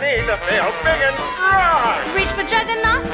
mean to feel big and strong. Reach for Juggernaut.